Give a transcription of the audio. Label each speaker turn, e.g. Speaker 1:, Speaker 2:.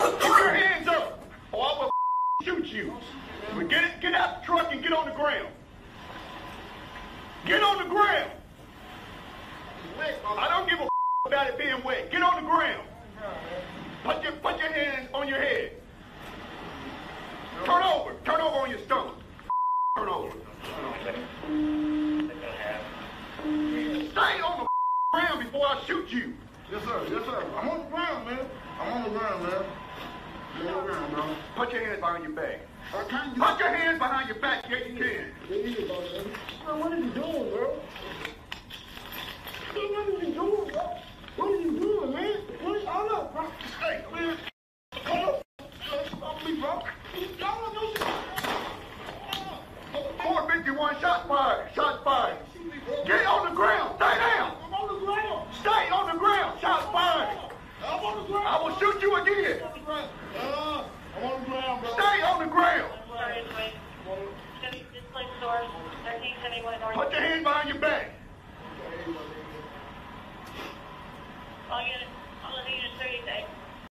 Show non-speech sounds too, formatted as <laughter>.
Speaker 1: Keep your hands up, or I will <laughs> shoot you. But get it, get out the truck and get on the ground. Get on the ground. I don't give a <laughs> about it being wet. Get on the ground. Put your put your hands on your head. Turn over. Turn over on your stomach. <laughs> Turn over. Stay on the ground before I shoot you.
Speaker 2: Yes, sir. Yes, sir. I'm on the ground, man. I'm on the ground, man. I'm on the ground, bro.
Speaker 1: Put your hands behind your back.
Speaker 2: Can't
Speaker 1: Put your hands behind your back. Yeah, you can.
Speaker 2: There you go, man. Man, what are you doing, bro? Man, what are you doing, bro? What are you doing, man? What you, hold up, bro. Hey, man. Hold up. Stop me, bro. Y'all don't do
Speaker 1: 451 shot fired. Shot fired. Get on the ground. Stay down.
Speaker 2: I'm on the ground.
Speaker 1: Stay on the ground. Shot fired.
Speaker 2: I'm on the ground.
Speaker 1: I will shoot you again. Put your hand behind your back. All units, all units 38.